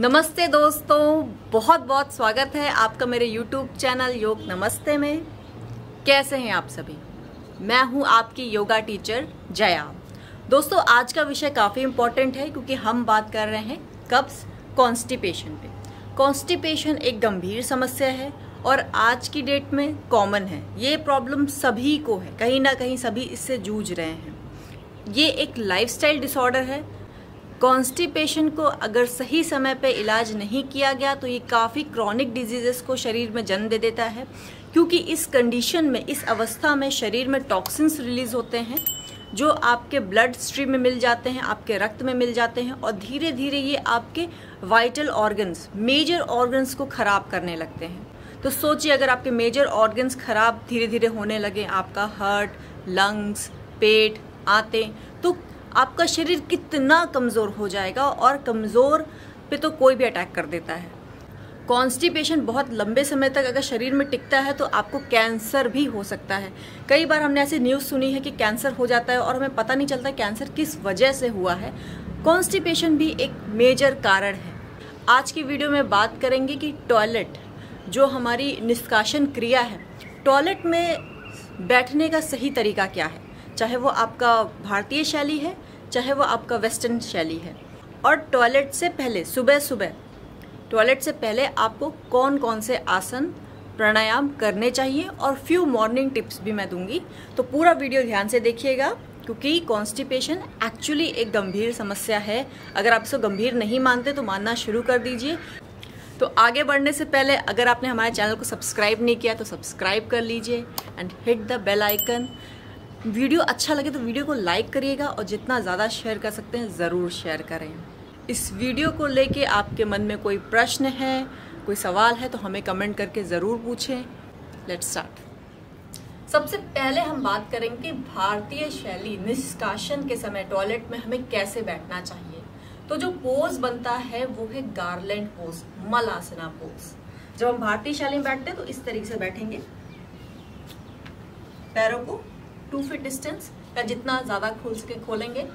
नमस्ते दोस्तों, बहुत बहुत स्वागत है आपका मेरे YouTube चैनल योग नमस्ते में। कैसे हैं आप सभी? मैं हूँ आपकी योगा टीचर जया। दोस्तों, आज का विषय काफ़ी इम्पोर्टेंट है क्योंकि हम बात कर रहे हैं कब्स कॉन्स्टिपेशन पे। कॉन्स्टिपेशन एक गंभीर समस्या है और आज की डेट में कॉमन है। ये प्रॉब्लम सभी को है, कहीं ना कहीं सभी इससे जूझ रहे हैं। ये एक लाइफस्टाइल डिसऑर्डर है कॉन्स्टिपेशन को अगर सही समय पे इलाज नहीं किया गया तो ये काफ़ी क्रॉनिक डिजीजेस को शरीर में जन्म दे देता है। क्योंकि इस कंडीशन में, इस अवस्था में शरीर में टॉक्सिन्स रिलीज़ होते हैं, जो आपके ब्लड स्ट्रीम में मिल जाते हैं, आपके रक्त में मिल जाते हैं, और धीरे धीरे ये आपके वाइटल ऑर्गन्स मेजर ऑर्गन्स को ख़राब करने लगते हैं। तो सोचिए, अगर आपके मेजर ऑर्गन्स खराब धीरे धीरे होने लगे, आपका हार्ट लंग्स पेट, आते तो आपका शरीर कितना कमज़ोर हो जाएगा और कमज़ोर पे तो कोई भी अटैक कर देता है। कॉन्स्टिपेशन बहुत लंबे समय तक अगर शरीर में टिकता है तो आपको कैंसर भी हो सकता है। कई बार हमने ऐसी न्यूज़ सुनी है कि कैंसर हो जाता है और हमें पता नहीं चलता कैंसर किस वजह से हुआ है। कॉन्स्टिपेशन भी एक मेजर कारण है। आज की वीडियो में बात करेंगे कि टॉयलेट जो हमारी निष्कासन क्रिया है टॉयलेट में बैठने का सही तरीका क्या है? चाहे वो आपका भारतीय शैली है चाहे वो आपका वेस्टर्न शैली है। और टॉयलेट से पहले, सुबह सुबह, टॉयलेट से पहले आपको कौन कौन से आसन, प्राणायाम करने चाहिए और फ्यू मॉर्निंग टिप्स भी मैं दूँगी। तो पूरा वीडियो ध्यान से देखिएगा, क्योंकि कॉन्स्टिपेशन एक्चुअली एक गंभीर समस्या है। अगर आप इसको गंभीर नहीं मानते तो मानना शुरू कर दीजिए। तो आगे बढ़ने से पहले, अगर आपने हमारे चैनल को सब्सक्राइब नहीं किया तो सब्सक्राइब कर लीजिए। And hit the bell icon video अच्छा लगे तो वीडियो को लाइक करिएगा और जितना ज़्यादा शेयर कर सकते हैं, ज़रूर शेयर करें। इस वीडियो को लेके आपके मन में कोई प्रश्न है, कोई सवाल है तो हमें कमेंट करके ज़रूर पूछें। लेट स्टार्ट सबसे पहले हम बात करेंगे भारतीय शैली निष्कासन के समय टॉयलेट में हमें कैसे बैठना चाहिए। तो जो पोज बनता है, वो है गार्लैंड पोज मलासना पोज जब हम भारतीय शैली में बैठते हैं तो इस तरीके से बैठेंगे। पैरों को टू फीट डिस्टेंस या जितना ज़्यादा खोल सके खोलेंगे।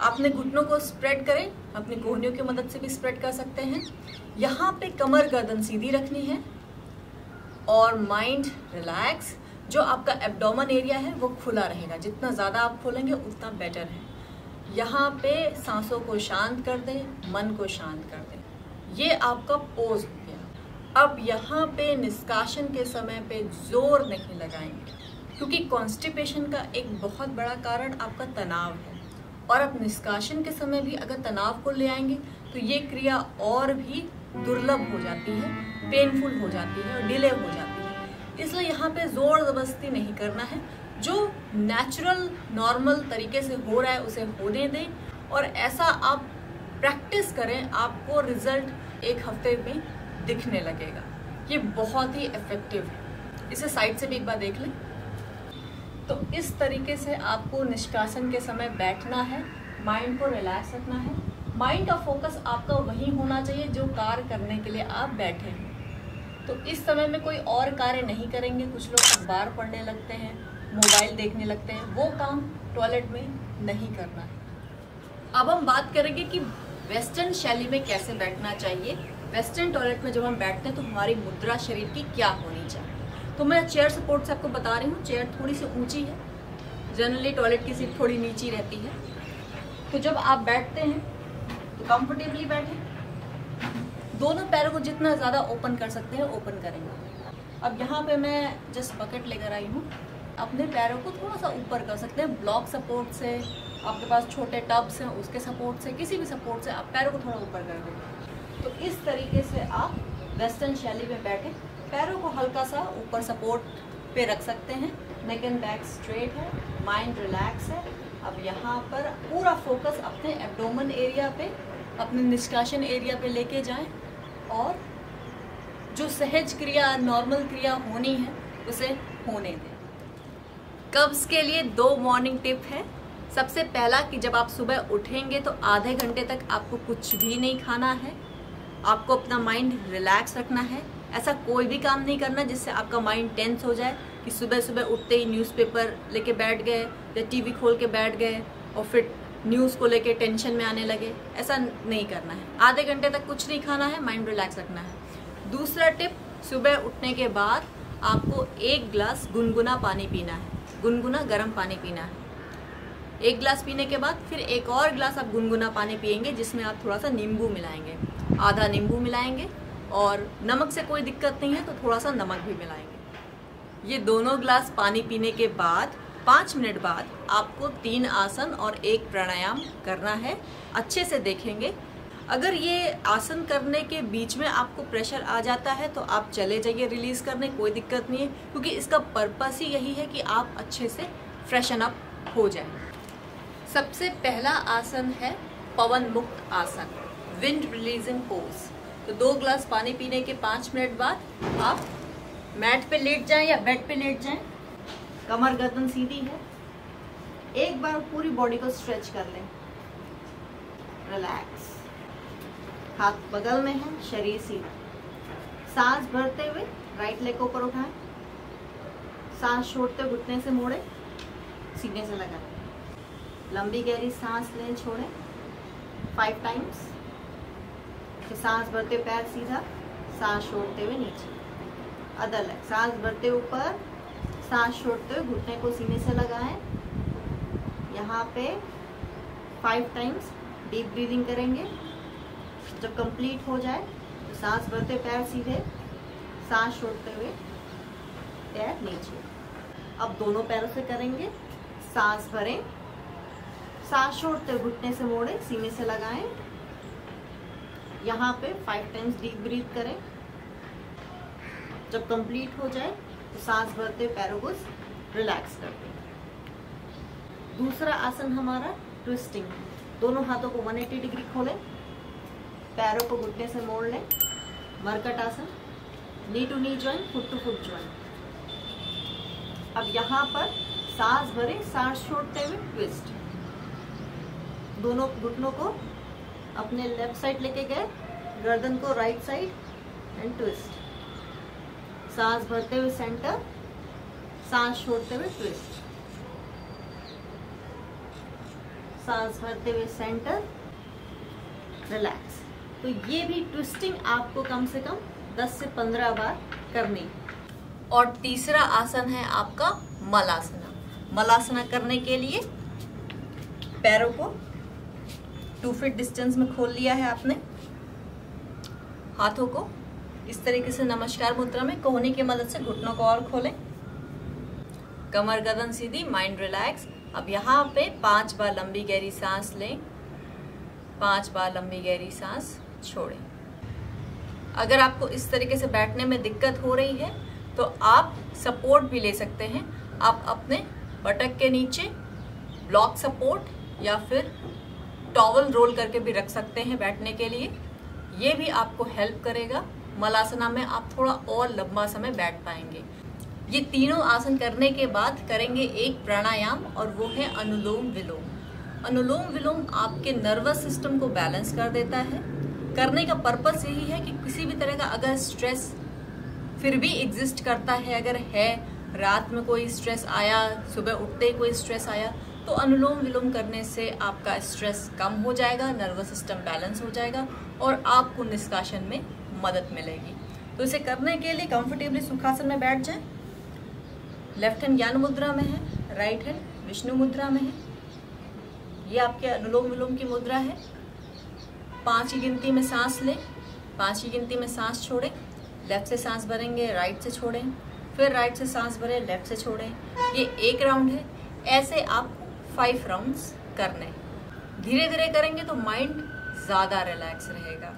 अपने घुटनों को स्प्रेड करें, अपनी कोहनियों की मदद से भी स्प्रेड कर सकते हैं। यहाँ पे कमर गर्दन सीधी रखनी है और माइंड रिलैक्स। जो आपका एब्डोमन एरिया है, वो खुला रहेगा। जितना ज़्यादा आप खोलेंगे, उतना बेटर है। यहाँ पे सांसों को शांत कर दें, मन को शांत कर दें। ये आपका पोज हो गया। अब यहाँ पे निष्कासन के समय पे ज़ोर नहीं लगाएँगे। क्योंकि कॉन्स्टिपेशन का एक बहुत बड़ा कारण आपका तनाव है। और आप निष्कासन के समय भी अगर तनाव को ले आएँगे तो ये क्रिया और भी दुर्लभ हो जाती है पेनफुल हो जाती है और डिले हो जाती है। इसलिए यहाँ पे ज़ोर ज़बरदस्ती नहीं करना है। जो नेचुरल नॉर्मल तरीके से हो रहा है, उसे होने दें और ऐसा आप प्रैक्टिस करें, आपको रिज़ल्ट एक हफ़्ते में दिखने लगेगा। ये बहुत ही इफ़ेक्टिव है। इसे साइड से भी एक बार देख लें। तो इस तरीके से आपको निष्कासन के समय बैठना है माइंड को रिलैक्स रखना है। माइंड का फोकस आपका वही होना चाहिए जो कार्य करने के लिए आप बैठे हैं। तो इस समय में कोई और कार्य नहीं करेंगे, कुछ लोग अखबार पढ़ने लगते हैं, मोबाइल देखने लगते हैं, वो काम टॉयलेट में नहीं करना है। अब हम बात करेंगे कि वेस्टर्न शैली में कैसे बैठना चाहिए। वेस्टर्न टॉयलेट में जब हम बैठते हैं तो हमारी मुद्रा शरीर की क्या होनी चाहिए? तो मैं चेयर सपोर्ट से आपको बता रही हूँ चेयर थोड़ी सी ऊँची है। जनरली टॉयलेट की सीट थोड़ी नीची रहती है। तो जब आप बैठते हैं तो कंफर्टेबली बैठें। दोनों पैरों को जितना ज़्यादा ओपन कर सकते हैं ओपन करेंगे। अब यहाँ पे मैं जस्ट बकेट लेकर आई हूँ। अपने पैरों को थोड़ा सा ऊपर कर सकते हैं ब्लॉक सपोर्ट से, आपके पास छोटे टब्स हैं, उसके सपोर्ट से, किसी भी सपोर्ट से आप पैरों को थोड़ा ऊपर कर देंगे तो इस तरीके से आप वेस्टर्न शैली में बैठे। पैरों को हल्का सा ऊपर सपोर्ट पे रख सकते हैं। नेक एंड बैक स्ट्रेट है माइंड रिलैक्स है। अब यहाँ पर पूरा फोकस अपने एब्डोमन एरिया पे, अपने निष्कासन एरिया पे लेके जाएँ और जो सहज क्रिया नॉर्मल क्रिया होनी है, उसे होने दें। कब्ज के लिए दो मॉर्निंग टिप है। सबसे पहला कि जब आप सुबह उठेंगे तो आधे घंटे तक आपको कुछ भी नहीं खाना है। आपको अपना माइंड रिलैक्स रखना है। ऐसा कोई भी काम नहीं करना जिससे आपका माइंड टेंस हो जाए कि सुबह सुबह उठते ही न्यूज़पेपर लेके बैठ गए या टीवी खोल के बैठ गए और फिर न्यूज़ को लेके टेंशन में आने लगे। ऐसा नहीं करना है। आधे घंटे तक कुछ नहीं खाना है माइंड रिलैक्स रखना है। दूसरा टिप सुबह उठने के बाद आपको एक गिलास गुनगुना पानी पीना है। गुनगुना गर्म पानी पीना है। एक गिलास पीने के बाद फिर एक और गिलास आप गुनगुना पानी पियेंगे जिसमें आप थोड़ा सा नींबू मिलाएँगे। आधा नींबू मिलाएँगे और नमक से कोई दिक्कत नहीं है तो थोड़ा सा नमक भी मिलाएँगे। ये दोनों ग्लास पानी पीने के बाद, पाँच मिनट बाद आपको तीन आसन और एक प्राणायाम करना है। अच्छे से देखेंगे। अगर ये आसन करने के बीच में आपको प्रेशर आ जाता है तो आप चले जाइए रिलीज़ करने, कोई दिक्कत नहीं है, क्योंकि इसका पर्पस ही यही है कि आप अच्छे से फ्रेशन अप हो जाए। सबसे पहला आसन है पवन मुक्त आसन। विंड रिलीजिंग पोज तो दो ग्लास पानी पीने के पाँच मिनट बाद आप मैट पे लेट जाएँ या बेड पे लेट जाएँ। कमर गर्दन सीधी है। एक बार पूरी बॉडी को स्ट्रेच कर लें। रिलैक्स। हाथ बगल में है, शरीर सीधा। सांस भरते हुए राइट लेग को ऊपर उठाएँ। सांस छोड़ते घुटने से मोड़े, सीने से लगाएँ। लंबी गहरी सांस लें, छोड़ें। फाइव टाइम्स फिर सांस भरते पैर सीधा, सांस छोड़ते हुए नीचे। अदर लेग सांस भरते ऊपर, सांस छोड़ते हुए घुटने को सीने से लगाएँ। यहाँ पे फाइव टाइम्स डीप ब्रीदिंग करेंगे। जब कंप्लीट हो जाए तो सांस भरते पैर सीधे, सांस छोड़ते हुए पैर नीचे। अब दोनों पैरों से करेंगे। सांस भरें, सांस छोड़ते घुटने से मोड़े, सीने से लगाएँ। यहाँ पे फाइव टाइम्स डीप ब्रीथ करें। जब कंप्लीट हो जाए तो सांस भरते पैरों को रिलैक्स करते दूसरा आसन हमारा ट्विस्टिंग दोनों हाथों को 180 डिग्री खोलें। पैरों को घुटने से मोड़ लें। Markat asana. Knee to knee join foot to foot join अब यहाँ पर सांस भरे, सांस छोड़ते हुए ट्विस्ट दोनों घुटनों को अपने लेफ़्ट साइड लेके गए, गर्दन को राइट साइड एंड ट्विस्ट सांस भरते हुए सेंटर सांस छोड़ते हुए ट्विस्ट सांस भरते हुए सेंटर रिलैक्स तो ये भी ट्विस्टिंग आपको कम से कम 10 से 15 बार करनी। और तीसरा आसन है आपका मलासना। मलासना करने के लिए पैरों को टू फिट डिस्टेंस में खोल लिया है आपने। हाथों को इस तरीके से नमस्कार मुद्रा में कोहनी की मदद से घुटनों को और खोलें। कमर गर्दन सीधी, माइंड रिलैक्स। अब यहाँ पे पाँच बार लंबी गहरी सांस लें। पाँच बार लंबी गहरी सांस छोड़ें। अगर आपको इस तरीके से बैठने में दिक्कत हो रही है तो आप सपोर्ट भी ले सकते हैं। आप अपने बटक के नीचे ब्लॉक सपोर्ट या फिर टॉवल रोल करके भी रख सकते हैं बैठने के लिए। ये भी आपको हेल्प करेगा। मलासना में आप थोड़ा और लंबा समय बैठ पाएँगे। ये तीनों आसन करने के बाद करेंगे एक प्राणायाम और वो है अनुलोम विलोम। अनुलोम विलोम आपके नर्वस सिस्टम को बैलेंस कर देता है। करने का पर्पस यही है कि किसी भी तरह का अगर स्ट्रेस फिर भी एग्जिस्ट करता है, अगर है, रात में कोई स्ट्रेस आया, सुबह उठते ही कोई स्ट्रेस आया तो अनुलोम विलोम करने से आपका स्ट्रेस कम हो जाएगा नर्वस सिस्टम बैलेंस हो जाएगा और आपको निष्कासन में मदद मिलेगी। तो इसे करने के लिए कंफर्टेबली सुखासन में बैठ जाएँ। लेफ़्ट हैंड ज्ञान मुद्रा में है राइट हैंड विष्णु मुद्रा में है। ये आपके अनुलोम विलोम की मुद्रा है। पाँच की गिनती में सांस लें, पाँच की गिनती में सांस छोड़ें। लेफ़्ट से सांस भरेंगे राइट से छोड़ें। फिर राइट से सांस भरें लेफ़्ट से छोड़ें। ये एक राउंड है। ऐसे आप फाइव राउंड्स करने। धीरे धीरे करेंगे तो माइंड ज़्यादा रिलैक्स रहेगा।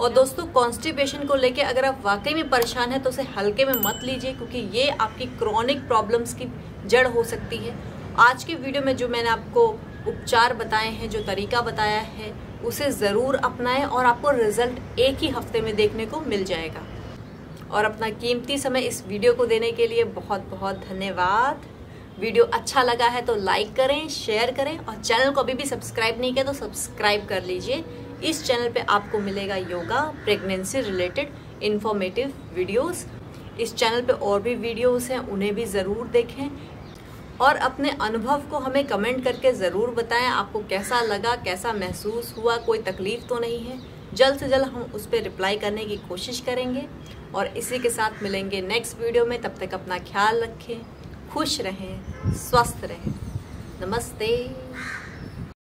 और दोस्तों कॉन्स्टिपेशन को लेके अगर आप वाकई में परेशान हैं तो उसे हल्के में मत लीजिए, क्योंकि ये आपकी क्रॉनिक प्रॉब्लम्स की जड़ हो सकती है। आज के वीडियो में जो मैंने आपको उपचार बताए हैं, जो तरीका बताया है, उसे ज़रूर अपनाएँ और आपको रिज़ल्ट एक ही हफ़्ते में देखने को मिल जाएगा। और अपना कीमती समय इस वीडियो को देने के लिए बहुत बहुत धन्यवाद। वीडियो अच्छा लगा है तो लाइक करें, शेयर करें और चैनल को अभी भी सब्सक्राइब नहीं किया तो सब्सक्राइब कर लीजिए। इस चैनल पे आपको मिलेगा yoga, pregnancy related informative videos इस चैनल पे और भी वीडियोस हैं, उन्हें भी ज़रूर देखें। और अपने अनुभव को हमें कमेंट करके ज़रूर बताएँ, आपको कैसा लगा, कैसा महसूस हुआ, कोई तकलीफ़ तो नहीं है। जल्द से जल्द हम उस पर रिप्लाई करने की कोशिश करेंगे और इसी के साथ मिलेंगे नेक्स्ट वीडियो में। तब तक अपना ख्याल रखें। खुश रहें स्वस्थ रहें। नमस्ते।